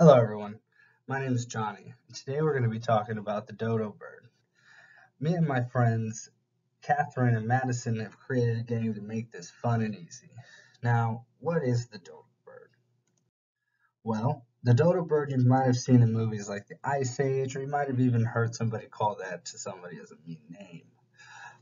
Hello everyone, my name is Johnny. Today we're going to be talking about the dodo bird. Me and my friends Catherine and Madison have created a game to make this fun and easy. Now, what is the dodo bird? Well, the dodo bird you might have seen in movies like The Ice Age, or you might have even heard somebody call that to somebody as a mean name.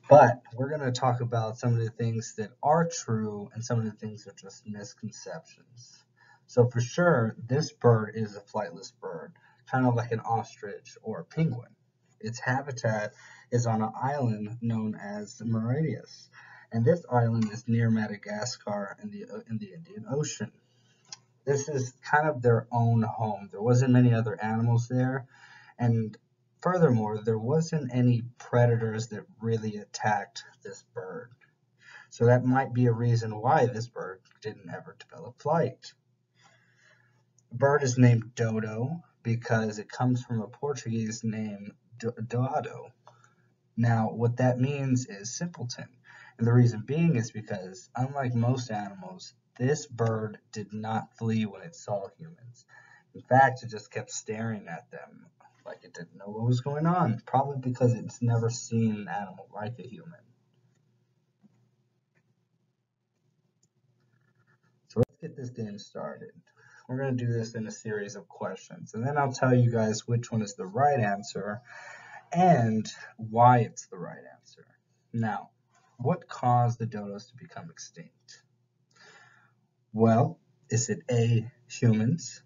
But we're going to talk about some of the things that are true and some of the things that are just misconceptions. So for sure, this bird is a flightless bird, kind of like an ostrich or a penguin. Its habitat is on an island known as Mauritius, and this island is near Madagascar in the, in the Indian Ocean. This is kind of their own home. There wasn't many other animals there, and furthermore, there wasn't any predators that really attacked this bird. So that might be a reason why this bird didn't ever develop flight. Bird is named dodo because it comes from a Portuguese name doado. Now, what that means is simpleton. And the reason being is because, unlike most animals, this bird did not flee when it saw humans. In fact, it just kept staring at them like it didn't know what was going on, probably because it's never seen an animal like a human. So let's get this game started. We're going to do this in a series of questions, and then I'll tell you guys which one is the right answer and why it's the right answer. Now, what caused the dodos to become extinct? Well, is it A, humans,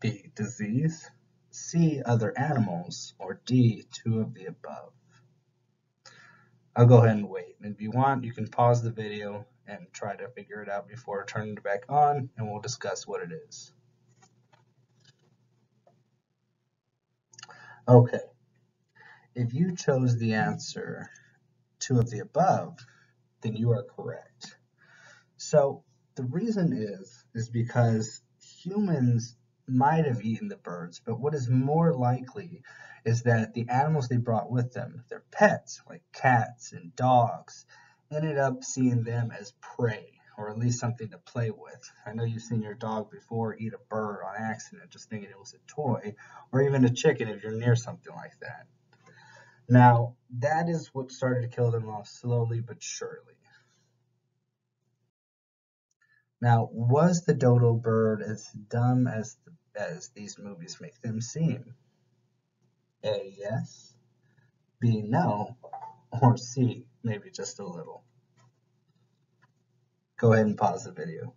B, disease, C, other animals, or D, two of the above? I'll go ahead and wait. And if you want, you can pause the video and try to figure it out before turning it back on, and we'll discuss what it is. Okay, if you chose the answer two of the above, then you are correct. So the reason is, is because humans might have eaten the birds, but what is more likely is that the animals they brought with them, their pets, like cats and dogs, ended up seeing them as prey or at least something to play with. I know you've seen your dog before eat a bird on accident just thinking it was a toy, or even a chicken if you're near something like that. Now, that is what started to kill them off slowly but surely. Now, was the dodo bird as dumb as, as these movies make them seem? A, yes. B, no. Or C, maybe just a little. Go ahead and pause the video.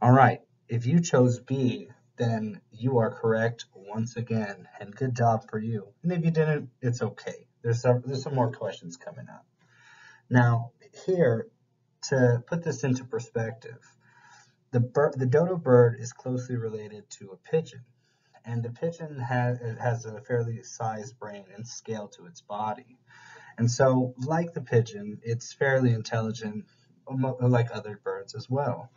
All right, if you chose B, then you are correct once again, and good job for you. And if you didn't, it's okay. There's some, there's some more questions coming up. Now, here, to put this into perspective, the, bird, the dodo bird is closely related to a pigeon, and the pigeon has, has a fairly sized brain and scale to its body. And so, like the pigeon, it's fairly intelligent, like other birds as well.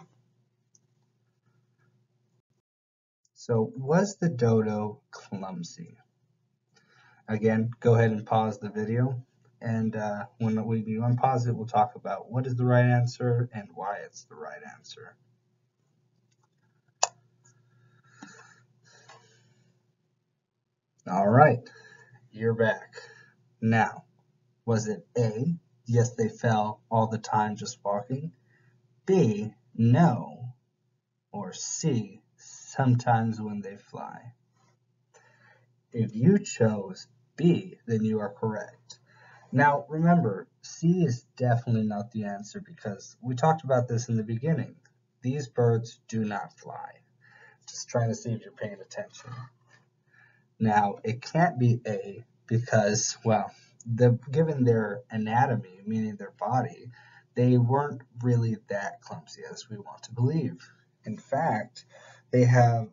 So, was the dodo clumsy? Again, go ahead and pause the video. And uh, when we unpause it, we'll talk about what is the right answer and why it's the right answer. All right, you're back. Now, was it A, yes, they fell all the time just walking? B, no. Or C, sometimes when they fly? If you chose B, then you are correct. Now, remember, C is definitely not the answer because we talked about this in the beginning. These birds do not fly. Just trying to see if you're paying attention. Now, it can't be A because, well, the given their anatomy, meaning their body, they weren't really that clumsy as we want to believe. In fact, they have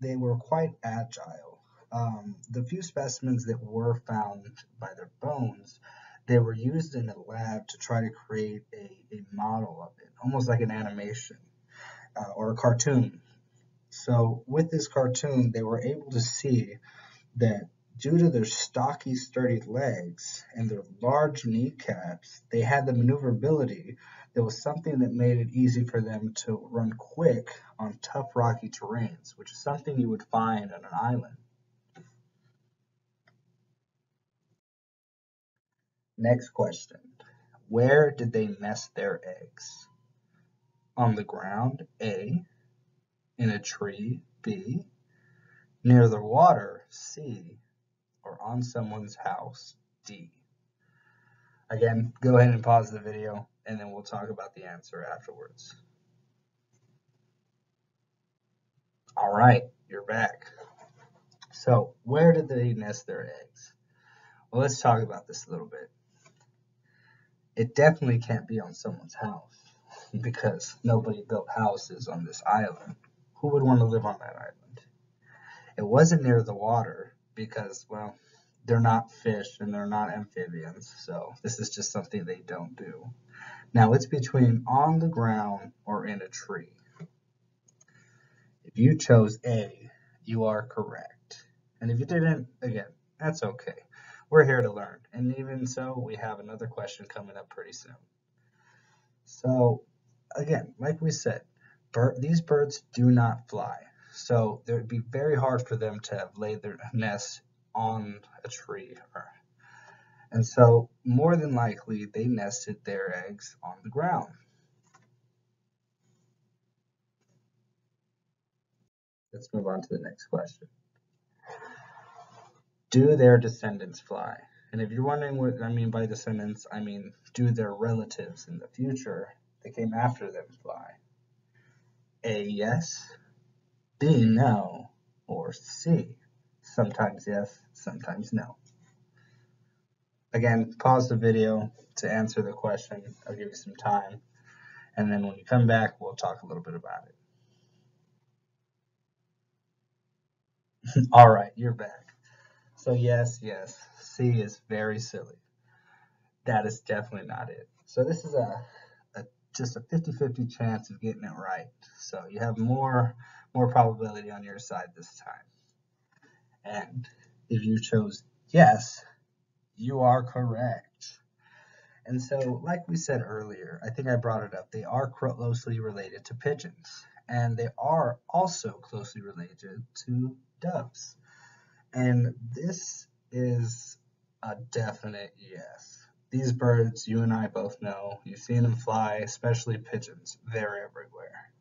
they were quite agile. Um, the few specimens that were found by their bones, they were used in a lab to try to create a, a model of it, almost like an animation uh, or a cartoon. So with this cartoon, they were able to see that Due to their stocky, sturdy legs and their large kneecaps, they had the maneuverability that was something that made it easy for them to run quick on tough rocky terrains, which is something you would find on an island. Next question. Where did they nest their eggs? On the ground, A. In a tree, B. Near the water, C. Or on someone's house, D. Again, go ahead and pause the video and then we'll talk about the answer afterwards. All right, you're back. So, where did they nest their eggs? Well, let's talk about this a little bit. It definitely can't be on someone's house because nobody built houses on this island. Who would want to live on that island? It wasn't near the water because, well, they're not fish and they're not amphibians, so this is just something they don't do. Now it's between on the ground or in a tree. If you chose A, you are correct. And if you didn't, again, that's okay. We're here to learn. And even so, we have another question coming up pretty soon. So again, like we said, bird, these birds do not fly. So it would be very hard for them to have laid their nest on a tree. And so more than likely they nested their eggs on the ground. Let's move on to the next question. Do their descendants fly? And if you're wondering what I mean by descendants, I mean do their relatives in the future that came after them fly? A, yes, B, no, or C, sometimes yes, sometimes no. Again, pause the video to answer the question. I'll give you some time. And then when you come back, we'll talk a little bit about it. All right, you're back. So yes, yes, C is very silly. That is definitely not it. So this is a, a just a 50-50 chance of getting it right. So you have more more probability on your side this time. And if you chose yes, you are correct. And so, like we said earlier, I think I brought it up, they are closely related to pigeons. And they are also closely related to doves. And this is a definite yes. These birds, you and I both know, you've seen them fly, especially pigeons. They're everywhere.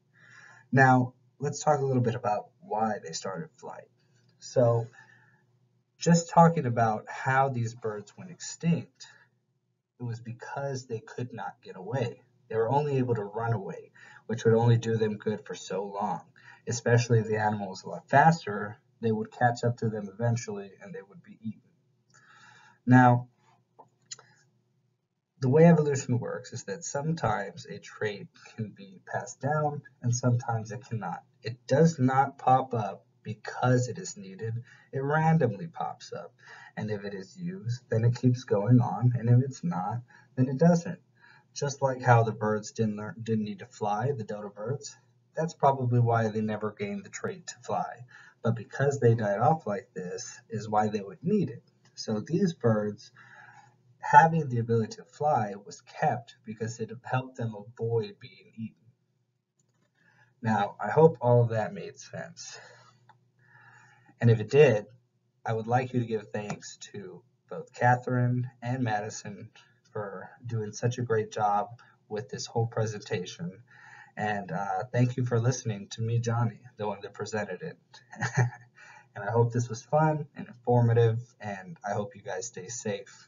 Now, let's talk a little bit about why they started flight. So, just talking about how these birds went extinct, it was because they could not get away. They were only able to run away, which would only do them good for so long. Especially if the animal was a lot faster, they would catch up to them eventually and they would be eaten. Now, the way evolution works is that sometimes a trait can be passed down and sometimes it cannot. It does not pop up because it is needed, it randomly pops up. And if it is used, then it keeps going on, and if it's not, then it doesn't. Just like how the birds didn't learn, didn't need to fly, the dodo birds, that's probably why they never gained the trait to fly. But because they died off like this is why they would need it. So these birds having the ability to fly was kept because it helped them avoid being eaten. Now, I hope all of that made sense. And if it did, I would like you to give thanks to both Catherine and Madison for doing such a great job with this whole presentation. And uh, thank you for listening to me, Johnny, the one that presented it. and I hope this was fun and informative, and I hope you guys stay safe.